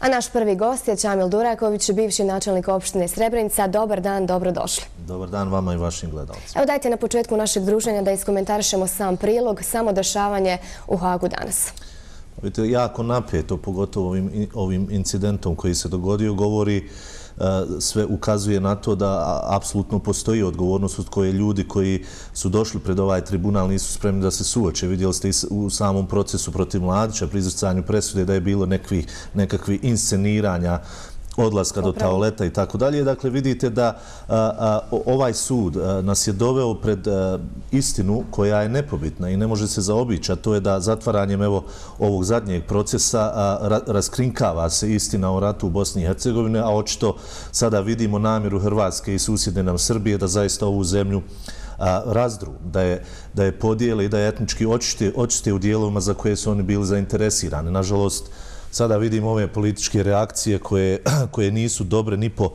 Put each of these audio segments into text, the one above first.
A naš prvi gost je Čamil Duraković, bivši načelnik opštine Srebrenica. Dobar dan, dobrodošli. Dobar dan vama i vašim gledalcima. Evo dajte na početku našeg druženja da iskomentarišemo sam prilog, samo dešavanje u Hagu danas. Vidite, jako napeto, pogotovo ovim incidentom koji se dogodio, govori E, sve ukazuje na to da apsolutno postoji odgovornost od koje ljudi koji su došli pred ovaj tribunal nisu spremni da se suoče. Vidjeli ste i u samom procesu protiv Mladića pri izrcanju presude da je bilo nekakvi insceniranja odlaska do taoleta i tako dalje. Dakle, vidite da ovaj sud nas je doveo pred istinu koja je nepobitna i ne može se zaobići, a to je da zatvaranjem ovog zadnjeg procesa raskrinkava se istina o ratu u Bosni i Hercegovine, a očito sada vidimo namjeru Hrvatske i susjedne nam Srbije da zaista ovu zemlju razdru, da je podijele i da je etnički očiste u dijelovima za koje su oni bili zainteresirani. Nažalost, sada vidimo ove političke reakcije koje nisu dobre ni po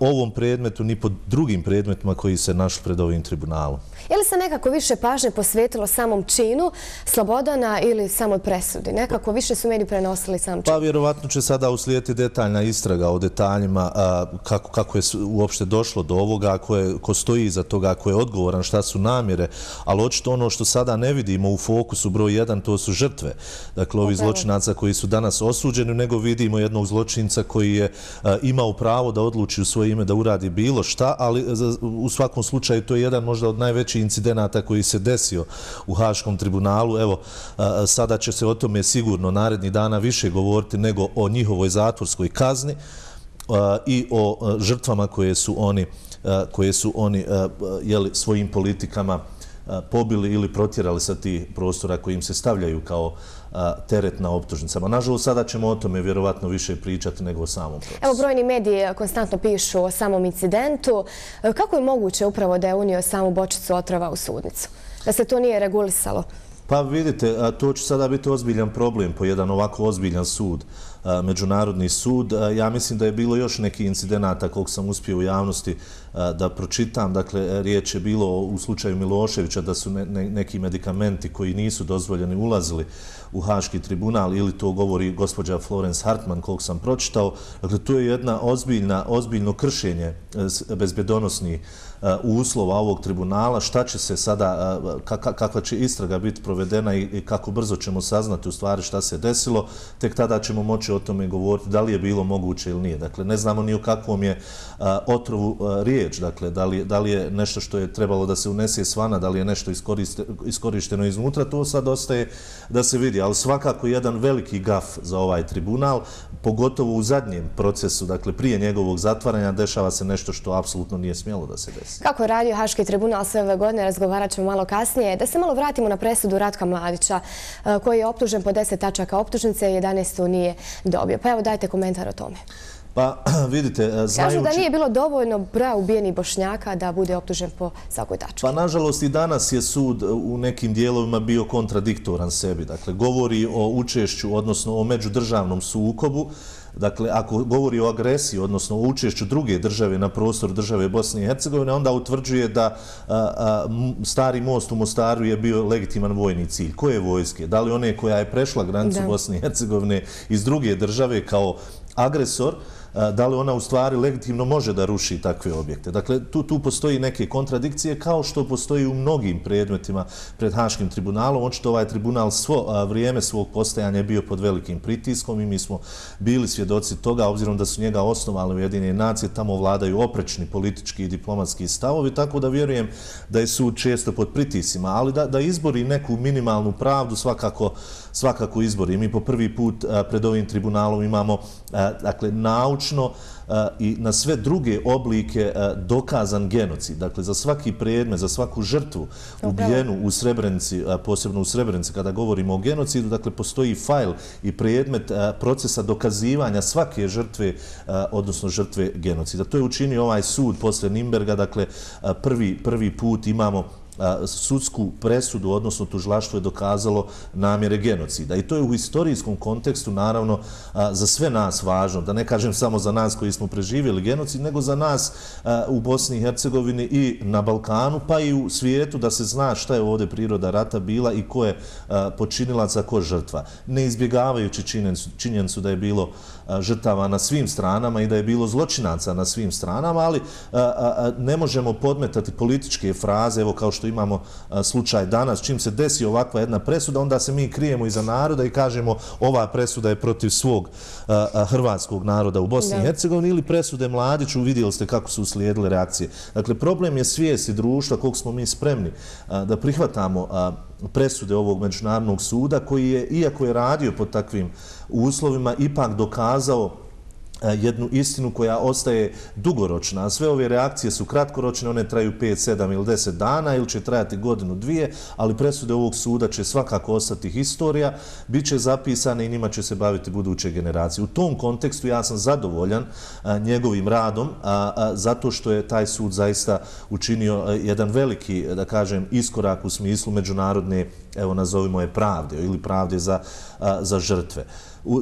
ovom predmetu, ni po drugim predmetima koji se našli pred ovim tribunalom. Je li se nekako više pažnje posvetilo samom činu Slobodana ili samoj presudi? Nekako više su meni prenosili sam čin? Pa vjerovatno će sada uslijeti detaljna istraga o detaljima kako je uopšte došlo do ovoga, ko stoji iza toga, ko je odgovoran, šta su namjere, ali očito ono što sada ne vidimo u fokusu broj 1, to su žrtve. Dakle, ovi zločinaca koji su danas osuđeni, nego vidimo jednog zločinca koji je imao pravo da odluči u svoje ime da uradi bilo šta, ali e, u svakom slučaju to je jedan možda od najvećih incidenata koji se desio u Haškom tribunalu. Evo, sada će se o tome sigurno naredni dana više govoriti nego o njihovoj zatvorskoj kazni i o žrtvama koje su oni koje su oni jeli, svojim politikama pobili ili protjerali sa tih prostora kojim se stavljaju kao teret na optužnicama. Nažalost, sada ćemo o tome vjerovatno više pričati nego o samom procesu. Evo, brojni mediji konstantno pišu o samom incidentu. Kako je moguće upravo da je unio samu bočicu otrova u sudnicu? Da se to nije regulisalo? Pa vidite, to će sada biti ozbiljan problem po jedan ovako ozbiljan sud, Međunarodni sud. Ja mislim da je bilo još neki incidenata koliko sam uspio u javnosti da pročitam. Dakle, riječ je bilo u slučaju Miloševića da su neki medikamenti koji nisu dozvoljeni ulazili u Haški tribunal ili to govori gospođa Florence Hartman koliko sam pročitao. Dakle, to je jedna ozbiljna, ozbiljno kršenje e, bezbedonosnih uslova ovog tribunala. Šta će se sada, kakva će istraga biti provedena i kako brzo ćemo saznati u stvari šta se desilo, tek tada ćemo moći o tome govoriti da li je bilo moguće ili nije. Dakle, ne znamo ni o kakvom je otrovu riječ. Dakle, da li je nešto što je trebalo da se unese svana, da li je nešto iskorišteno iznutra, to sad ostaje da se vidi. Ali svakako jedan veliki gaf za ovaj tribunal, pogotovo u zadnjem procesu, dakle, prije njegovog zatvaranja, dešava se nešto što apsolutno nije smjelo da se desi. Kako je radio Haški tribunal sve ove godine, razgovarat ćemo malo kasnije. Da se malo vratimo na presudu Ratka Mladića, koji je optužen po 10 tačaka optužnice i 11. nije dobio. Pa evo dajte komentar o tome. Pa vidite, znajući... Kažu da nije bilo dovoljno broja ubijenih bošnjaka da bude optužen po svakoj tački. Pa nažalost i danas je sud u nekim dijelovima bio kontradiktoran sebi. Dakle, govori o učešću, odnosno o međudržavnom sukobu. Dakle, ako govori o agresiji, odnosno o učešću druge države na prostor države Bosne i Hercegovine, onda utvrđuje da stari most u Mostaru je bio legitiman vojni cilj. Koje vojske? Da li one koja je prešla granicu Bosne i Hercegovine iz druge države kao agresor, da li ona u stvari legitimno može da ruši takve objekte. Dakle, tu, tu postoji neke kontradikcije kao što postoji u mnogim predmetima pred Haškim tribunalom. Očito ovaj tribunal svo vrijeme svog postajanja je bio pod velikim pritiskom i mi smo bili svjedoci toga, obzirom da su njega osnovali u jedine nacije, tamo vladaju oprečni politički i diplomatski stavovi, tako da vjerujem da je sud često pod pritisima, ali da, da izbori neku minimalnu pravdu svakako svakako izbori. Mi po prvi put pred ovim tribunalom imamo dakle, naučno i na sve druge oblike dokazan genocid. Dakle, za svaki predme, za svaku žrtvu ubijenu u Srebrenici, posebno u Srebrenici, kada govorimo o genocidu, dakle, postoji fajl i predmet procesa dokazivanja svake žrtve, odnosno žrtve genocida. To je učinio ovaj sud posle Nimberga, dakle, prvi, prvi put imamo sudsku presudu, odnosno tužilaštvo je dokazalo namjere genocida. I to je u historijskom kontekstu, naravno, za sve nas važno, da ne kažem samo za nas koji smo preživjeli genocid, nego za nas u Bosni i Hercegovini i na Balkanu, pa i u svijetu, da se zna šta je ovdje priroda rata bila i ko je počinilac, a ko žrtva. Ne izbjegavajući činjencu da je bilo žrtava na svim stranama i da je bilo zločinaca na svim stranama, ali ne možemo podmetati političke fraze, evo kao što imamo slučaj danas, čim se desi ovakva jedna presuda, onda se mi krijemo iza naroda i kažemo ova presuda je protiv svog hrvatskog naroda u Bosni i Hercegovini ili presude mladiću, vidjeli ste kako su uslijedile reakcije. Dakle, problem je svijesti društva koliko smo mi spremni da prihvatamo presude ovog međunarodnog suda koji je, iako je radio pod takvim uslovima, ipak dokazao E, jednu istinu koja ostaje dugoročna. Sve ove reakcije su kratkoročne, one traju 5, 7 ili 10 dana ili će trajati godinu, dvije, ali presude ovog suda će svakako ostati historija, bit će zapisane i njima će se baviti buduće generacije. U tom kontekstu ja sam zadovoljan e, njegovim radom, zato što je taj sud zaista učinio e, jedan veliki, da kažem, iskorak u smislu međunarodne, evo nazovimo je pravde ili pravde za, za žrtve.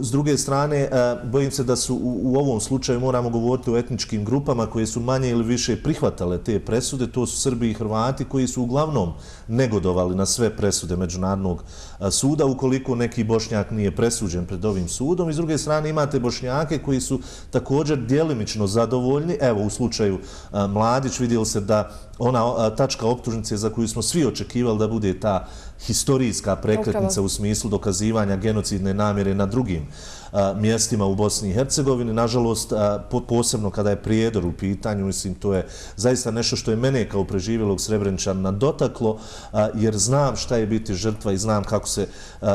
S druge strane, e, bojim se da su u ovom slučaju moramo govoriti o etničkim grupama koje su manje ili više prihvatale te presude. To su Srbi i Hrvati koji su uglavnom negodovali na sve presude Međunarodnog e, suda ukoliko neki bošnjak nije presuđen pred ovim sudom. I s druge strane imate bošnjake koji su također dijelimično zadovoljni. Evo, u slučaju e, Mladić vidjeli se da ona tačka optužnice za koju smo svi očekivali da bude ta historijska prekretnica u smislu dokazivanja genocidne namjere na drugim mjestima u Bosni i Hercegovini. Nažalost, posebno kada je prijedor u pitanju, mislim, to je zaista nešto što je mene kao preživjelog Srebrenčana dotaklo, jer znam šta je biti žrtva i znam kako se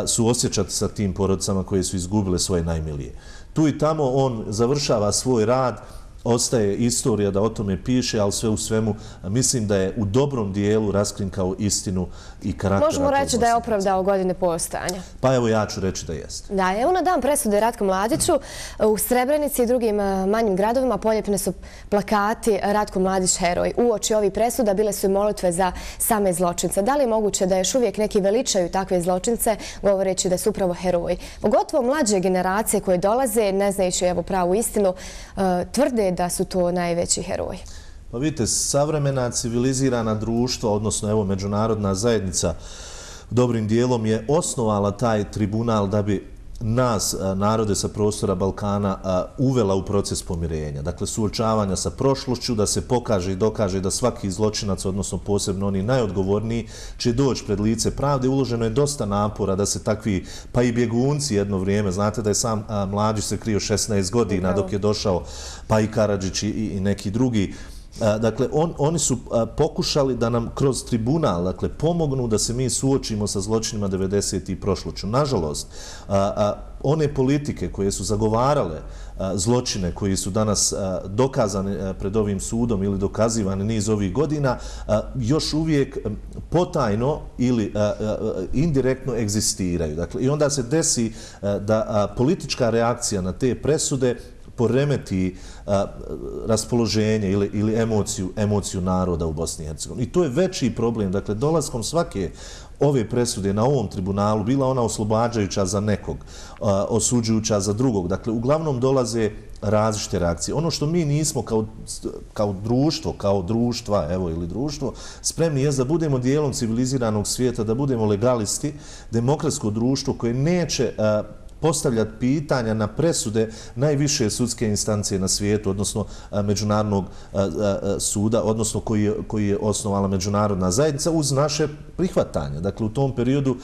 suosjećati sa tim porodcama koje su izgubile svoje najmilije. Tu i tamo on završava svoj rad, ostaje istorija da o tome piše, ali sve u svemu mislim da je u dobrom dijelu raskrinkao istinu i karakter. Možemo reći da je opravdao godine postojanja. Pa evo ja ću reći da jeste. Da, evo na dan presude Ratko Mladiću u Srebrenici i drugim eh, manjim gradovima poljepne su plakati Ratko Mladić heroj. U oči ovih presuda bile su i molitve za same zločince. Da li je moguće da još uvijek neki veličaju takve zločince govoreći da su upravo heroji? Pogotovo mlađe generacije koje dolaze, ne znajući evo pravu istinu, eh, da su to najveći heroji. Pa vidite, savremena civilizirana društva, odnosno evo međunarodna zajednica, dobrim dijelom je osnovala taj tribunal da bi nas, narode sa prostora Balkana, uvela u proces pomirenja. Dakle, suočavanja sa prošlošću, da se pokaže i dokaže da svaki zločinac, odnosno posebno oni najodgovorniji, će doći pred lice pravde. Uloženo je dosta napora da se takvi, pa i bjegunci jedno vrijeme, znate da je sam mlađi se krio 16 godina dok je došao pa i Karadžić i neki drugi, Dakle, on, oni su pokušali da nam kroz tribunal dakle, pomognu da se mi suočimo sa zločinima 90. i prošloću. Nažalost, one politike koje su zagovarale zločine koji su danas dokazane pred ovim sudom ili dokazivane niz ovih godina, još uvijek potajno ili indirektno egzistiraju. Dakle, I onda se desi da politička reakcija na te presude poremeti raspoloženje ili, ili emociju, emociju naroda u Bosni i Hercegovini. I to je veći problem. Dakle, dolaskom svake ove presude na ovom tribunalu, bila ona oslobađajuća za nekog, osuđujuća za drugog. Dakle, uglavnom dolaze različite reakcije. Ono što mi nismo kao, kao društvo, kao društva, evo ili društvo, spremni je da budemo dijelom civiliziranog svijeta, da budemo legalisti, demokratsko društvo koje neće postavljati pitanja na presude najviše sudske instancije na svijetu, odnosno e, Međunarodnog e, e, suda, odnosno koji je, koji je osnovala Međunarodna zajednica uz naše prihvatanje. Dakle, u tom periodu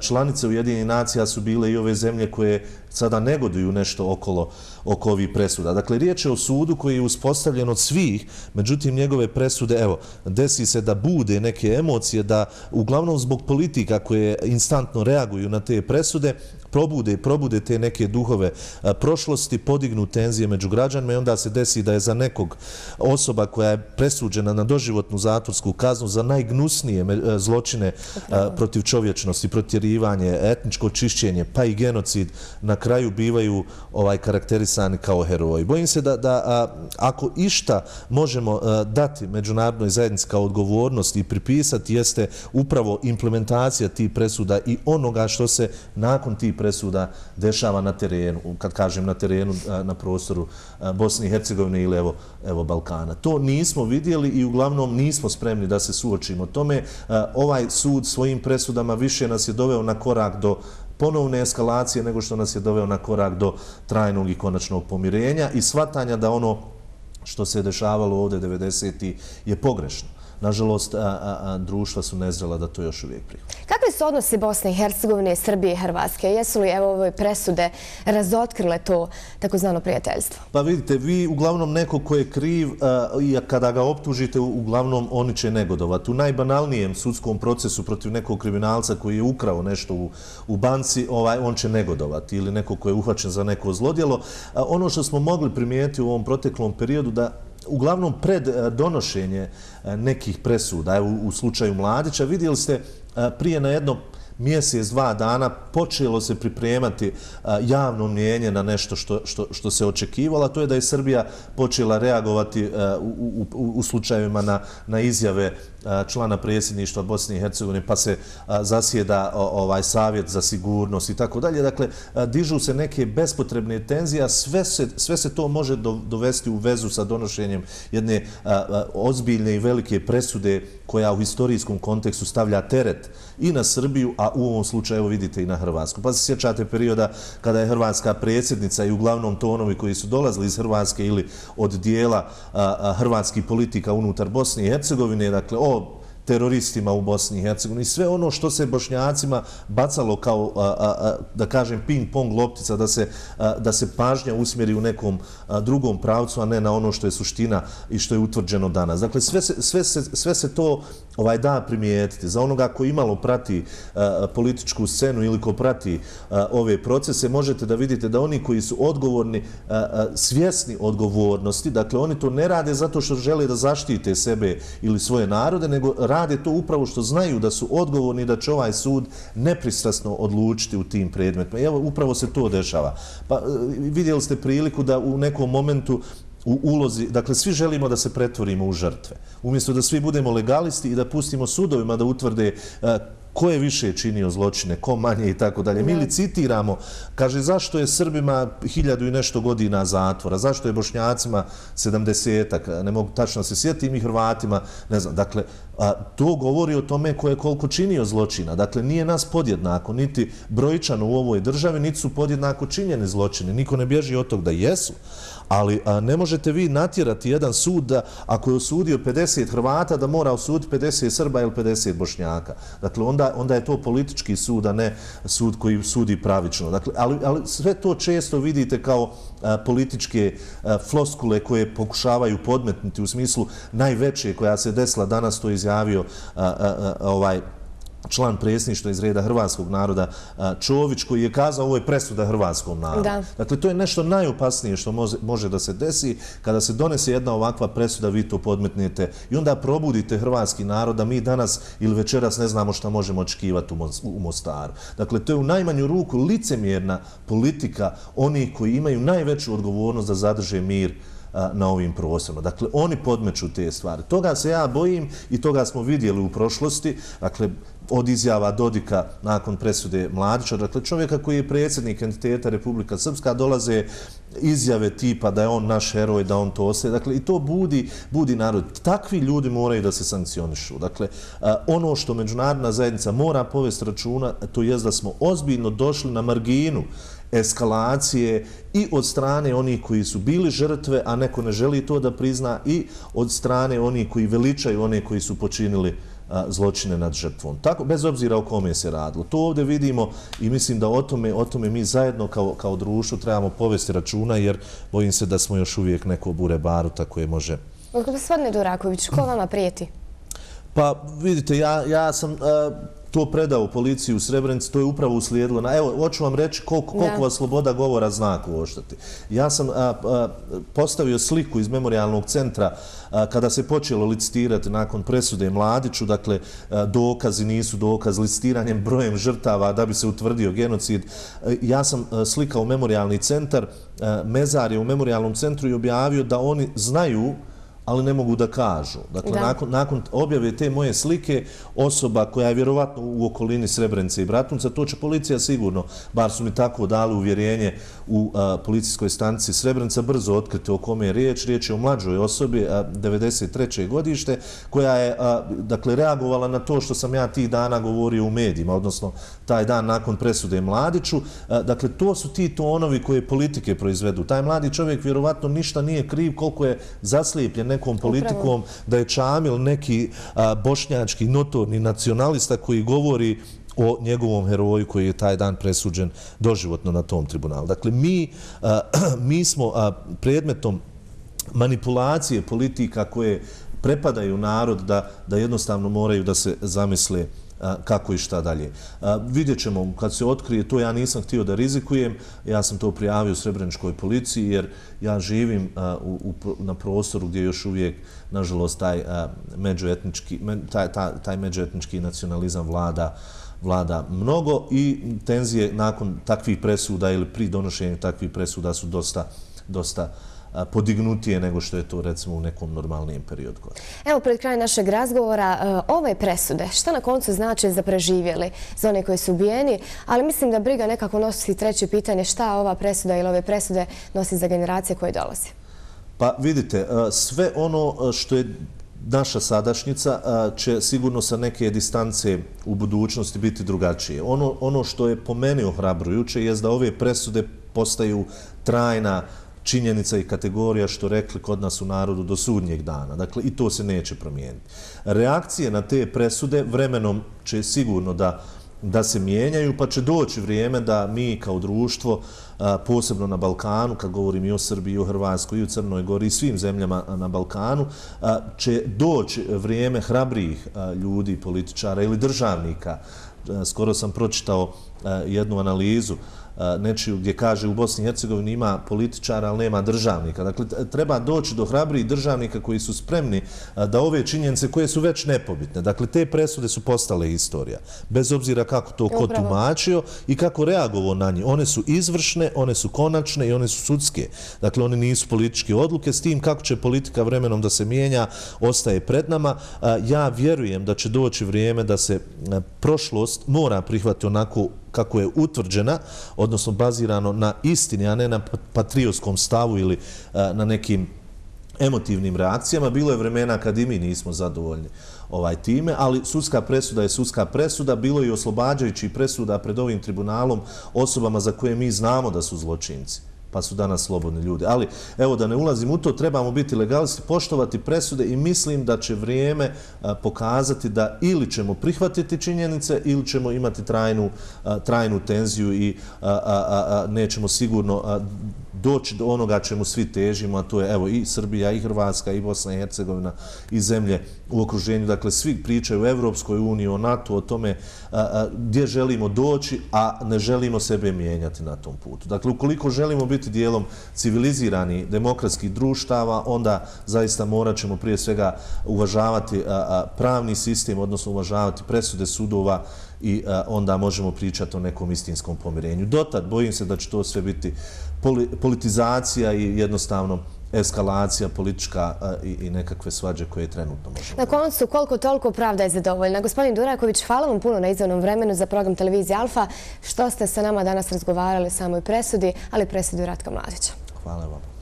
članice Ujedinjenih nacija su bile i ove zemlje koje sada negoduju nešto okolo oko ovih presuda. Dakle, riječ je o sudu koji je uspostavljen od svih, međutim, njegove presude, evo, desi se da bude neke emocije, da uglavnom zbog politika koje instantno reaguju na te presude, probude, probude te neke duhove prošlosti, podignu tenzije među građanima i onda se desi da je za nekog osoba koja je presuđena na doživotnu zatvorsku kaznu za najgnusnije zločine protiv čovječnosti, protjerivanje, etničko čišćenje, pa i genocid nad kraju bivaju ovaj karakterisani kao heroji. Bojim se da, da ako išta možemo dati međunarodnoj zajednici kao odgovornost i pripisati jeste upravo implementacija tih presuda i onoga što se nakon tih presuda dešava na terenu, kad kažem na terenu, na prostoru Bosne i Hercegovine ili evo, evo Balkana. To nismo vidjeli i uglavnom nismo spremni da se suočimo tome. Ovaj sud svojim presudama više nas je doveo na korak do ponovne eskalacije nego što nas je doveo na korak do trajnog i konačnog pomirenja i shvatanja da ono što se dešavalo ovde 90. je pogrešno nažalost, društva su nezrela da to još uvijek prihvati. Kakvi su odnosi Bosne i Hercegovine, Srbije i Hrvatske? Jesu li evo ove presude razotkrile to takozvano prijateljstvo? Pa vidite, vi uglavnom neko ko je kriv i kada ga optužite, uglavnom oni će negodovati. U najbanalnijem sudskom procesu protiv nekog kriminalca koji je ukrao nešto u banci, ovaj, on će negodovati ili neko ko je uhvaćen za neko zlodjelo. Ono što smo mogli primijeti u ovom proteklom periodu da uglavnom pred e, donošenje e, nekih presuda, u slučaju Mladića, vidjeli ste e, prije na jedno mjesec, dva dana počelo se pripremati javno mnjenje na nešto što, što, što se očekivalo, to je da je Srbija počela reagovati u, u, u slučajevima na, na izjave člana predsjedništva Bosne i Hercegovine, pa se zasjeda ovaj savjet za sigurnost i tako dalje. Dakle, dižu se neke bespotrebne tenzije, a sve se, sve se to može dovesti u vezu sa donošenjem jedne ozbiljne i velike presude koja u historijskom kontekstu stavlja teret i na Srbiju, a u ovom slučaju, vidite, i na Hrvatsku. Pa se sjećate perioda kada je Hrvatska predsjednica i uglavnom tonovi koji su dolazili iz Hrvatske ili od dijela hrvatskih politika unutar Bosne i Hercegovine, dakle, o teroristima u Bosni i Hercegovini. Sve ono što se bošnjacima bacalo kao, da kažem, ping-pong loptica, da se, da se pažnja usmjeri u nekom drugom pravcu, a ne na ono što je suština i što je utvrđeno danas. Dakle, sve se, sve se, sve se to ovaj da primijetiti. Za onoga ko imalo prati političku scenu ili ko prati ove procese, možete da vidite da oni koji su odgovorni, svjesni odgovornosti, dakle, oni to ne rade zato što žele da zaštite sebe ili svoje narode, nego rade to upravo što znaju da su odgovorni da će ovaj sud nepristrasno odlučiti u tim predmetima. I evo, upravo se to dešava. Pa e, vidjeli ste priliku da u nekom momentu u ulozi, dakle, svi želimo da se pretvorimo u žrtve. Umjesto da svi budemo legalisti i da pustimo sudovima da utvrde e, ko je više činio zločine, ko manje i tako dalje. Mi li citiramo, kaže, zašto je Srbima hiljadu i nešto godina zatvora, zašto je Bošnjacima sedamdesetak, ne mogu tačno se sjetiti, i Hrvatima, ne znam, dakle, a, to govori o tome ko je koliko činio zločina. Dakle, nije nas podjednako, niti brojčano u ovoj državi, niti su podjednako činjene zločine. Niko ne bježi od tog da jesu, ali a, ne možete vi natjerati jedan sud da ako je osudio 50 Hrvata da mora osuditi 50 Srba ili 50 Bošnjaka. Dakle, onda, onda je to politički sud, a ne sud koji sudi pravično. Dakle, ali, ali sve to često vidite kao političke floskule koje pokušavaju podmetnuti u smislu najveće koja se desila danas, to je izjavio ovaj član presništva iz reda hrvatskog naroda Čović, koji je kazao ovo je presuda hrvatskom narodu. Dakle, to je nešto najopasnije što može da se desi. Kada se donese jedna ovakva presuda, vi to podmetnete i onda probudite hrvatski narod da mi danas ili večeras ne znamo šta možemo očekivati u Mostaru. Dakle, to je u najmanju ruku licemjerna politika onih koji imaju najveću odgovornost da zadrže mir na ovim prostorima. Dakle, oni podmeću te stvari. Toga se ja bojim i toga smo vidjeli u prošlosti. Dakle, od izjava Dodika nakon presude Mladića, dakle čovjeka koji je predsjednik entiteta Republika Srpska, dolaze izjave tipa da je on naš heroj, da on to ostaje. Dakle, i to budi, budi narod. Takvi ljudi moraju da se sankcionišu. Dakle, ono što međunarodna zajednica mora povesti računa, to je da smo ozbiljno došli na marginu eskalacije i od strane onih koji su bili žrtve, a neko ne želi to da prizna, i od strane onih koji veličaju one koji su počinili zločine nad žrtvom. Tako, bez obzira o kome se radilo. To ovdje vidimo i mislim da o tome, o tome mi zajedno kao, kao društvo trebamo povesti računa, jer bojim se da smo još uvijek neko bure baru, tako je može... Gospodine Duraković, ko vama prijeti? Pa vidite, ja, ja sam a, to predao policiji u Srebrenici, to je upravo uslijedilo. Na, evo, hoću vam reći koliko, koliko vas sloboda govora zna oštati. Ja sam a, a, postavio sliku iz memorialnog centra a, kada se počelo licitirati nakon presude Mladiću, dakle, a, dokazi nisu dokaz, licitiranjem brojem žrtava da bi se utvrdio genocid. A, ja sam a, slikao memorialni centar, a, Mezar je u memorialnom centru i objavio da oni znaju ali ne mogu da kažu. Dakle, da. Nakon, nakon objave te moje slike, osoba koja je vjerovatno u okolini Srebrenice i Bratunca, to će policija sigurno, bar su mi tako dali uvjerenje u a, policijskoj stanici Srebrenica, brzo otkriti o kome je riječ. Riječ je o mlađoj osobi, a, 93. godište, koja je a, dakle, reagovala na to što sam ja tih dana govorio u medijima, odnosno taj dan nakon presude Mladiću. A, dakle, to su ti tonovi koje politike proizvedu. Taj mladi čovjek vjerovatno ništa nije kriv koliko je zaslijepljen nekom politikom, da je Čamil neki bošnjački notorni nacionalista koji govori o njegovom heroju koji je taj dan presuđen doživotno na tom tribunalu. Dakle, mi, mi smo predmetom manipulacije politika koje prepadaju narod da, da jednostavno moraju da se zamisle kako i šta dalje. Vidjet ćemo, kad se otkrije, to ja nisam htio da rizikujem, ja sam to prijavio Srebreničkoj policiji, jer ja živim u, na prostoru gdje još uvijek, nažalost, taj, međuetnički, taj, taj, taj međuetnički nacionalizam vlada vlada mnogo i tenzije nakon takvih presuda ili pri donošenju takvih presuda su dosta, dosta uh, podignutije nego što je to recimo u nekom normalnijem periodu. Evo, pred kraj našeg razgovora, ove presude, šta na koncu znači za preživjeli, za one koji su ubijeni, ali mislim da briga nekako nosi treće pitanje šta ova presuda ili ove presude nosi za generacije koje dolaze. Pa vidite, sve ono što je naša sadašnjica će sigurno sa neke distance u budućnosti biti drugačije. Ono, ono što je po meni ohrabrujuće je da ove presude postaju trajna činjenica i kategorija što rekli kod nas u narodu do sudnjeg dana. Dakle, i to se neće promijeniti. Reakcije na te presude vremenom će sigurno da da se mijenjaju, pa će doći vrijeme da mi kao društvo, posebno na Balkanu, kad govorim i o Srbiji, i o Hrvatskoj, i u Crnoj Gori, i svim zemljama na Balkanu, će doći vrijeme hrabrijih ljudi, političara ili državnika. Skoro sam pročitao jednu analizu nečiju gdje kaže u Bosni i Hercegovini ima političara, ali nema državnika. Dakle, treba doći do hrabrih državnika koji su spremni da ove činjenice koje su već nepobitne, dakle, te presude su postale istorija. Bez obzira kako to ko tumačio i kako reagovao na nje. One su izvršne, one su konačne i one su sudske. Dakle, one nisu političke odluke. S tim kako će politika vremenom da se mijenja, ostaje pred nama. Ja vjerujem da će doći vrijeme da se prošlost mora prihvati onako kako je utvrđena, odnosno bazirano na istini, a ne na patriotskom stavu ili e, na nekim emotivnim reakcijama. Bilo je vremena kad i mi nismo zadovoljni ovaj time, ali sudska presuda je sudska presuda. Bilo je i oslobađajući presuda pred ovim tribunalom osobama za koje mi znamo da su zločinci pa su danas slobodni ljudi. Ali, evo, da ne ulazim u to, trebamo biti legalisti, poštovati presude i mislim da će vrijeme pokazati da ili ćemo prihvatiti činjenice ili ćemo imati trajnu, trajnu tenziju i nećemo sigurno doći do onoga čemu svi težimo, a to je evo i Srbija, i Hrvatska, i Bosna i Hercegovina, i zemlje u okruženju. Dakle, svi pričaju o Evropskoj uniji, o NATO, o tome gdje želimo doći, a ne želimo sebe mijenjati na tom putu. Dakle, ukoliko želimo biti dijelom civilizirani demokratskih društava, onda zaista morat ćemo prije svega uvažavati pravni sistem, odnosno uvažavati presude sudova i onda možemo pričati o nekom istinskom pomirenju. Dotad, bojim se da će to sve biti politizacija i jednostavno eskalacija politička i nekakve svađe koje trenutno možemo. Na koncu, koliko toliko pravda je zadovoljna. Gospodin Duraković, hvala vam puno na izvanom vremenu za program Televizije Alfa. Što ste sa nama danas razgovarali o samoj presudi, ali presudi Ratka Mladića. Hvala vam.